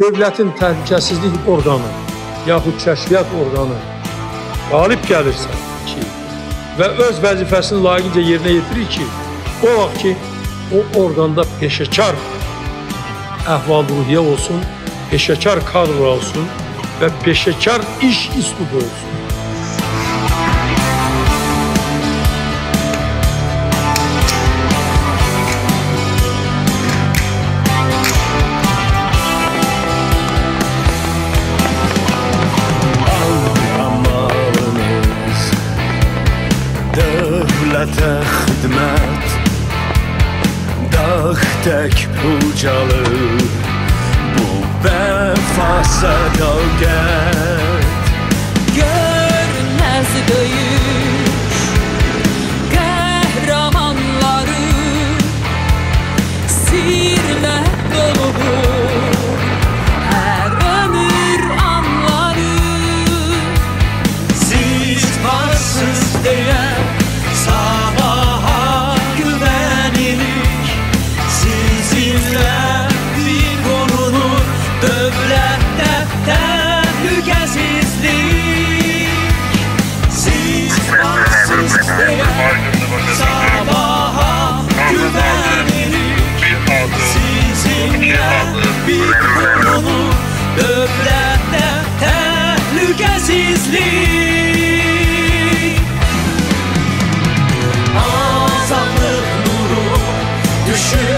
dövlətin təhlükəsizlik orqanı yaxud kəşfiyyat orqanı qalib gəlirsə ki, və öz vəzifəsini layiqincə yerinə yetirir ki, o vaxt ki, o orqanda peşəkar əhval-ruhiyyə olsun, peşəkar kadr olsun və peşəkar iş üslubu olsun. tek ucalı. Bu vefasa gölget Görünmez döyüş Kahramanları Sirme dolu Her ömür anları Siz varsınız diye. gençlik Azatlık nuru düşün.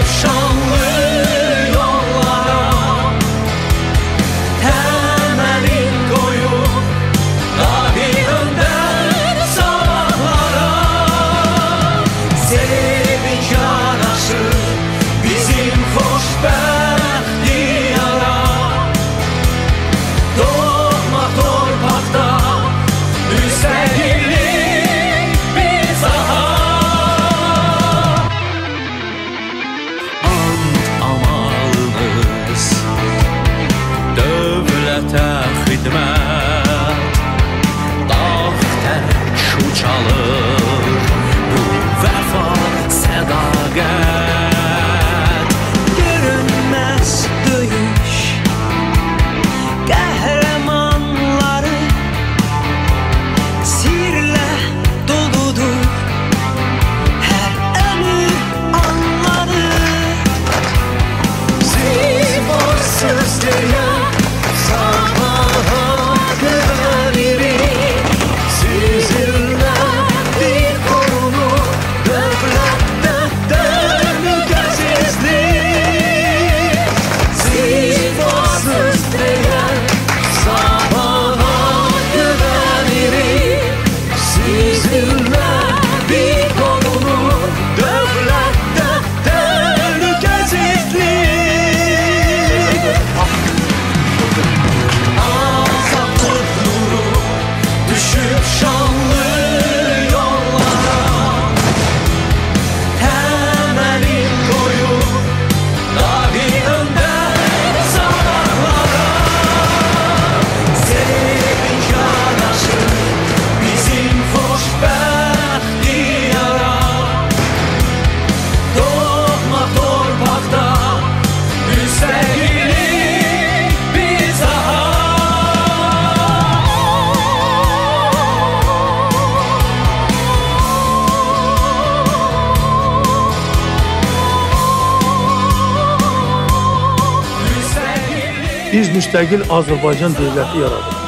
Biz müstəqil Azərbaycan dövləti yaradıq.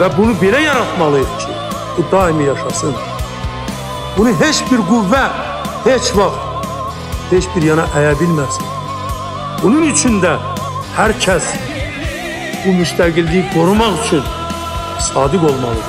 Və bunu belə yaratmalıyıq ki, bu daimi yaşasın. Bunu heç bir qüvvə, heç vaxt, heç bir yana əyə bilməsin. Bunun üçün də hər kəs bu müstəqilliyi qorumaq üçün sadiq olmalıdır.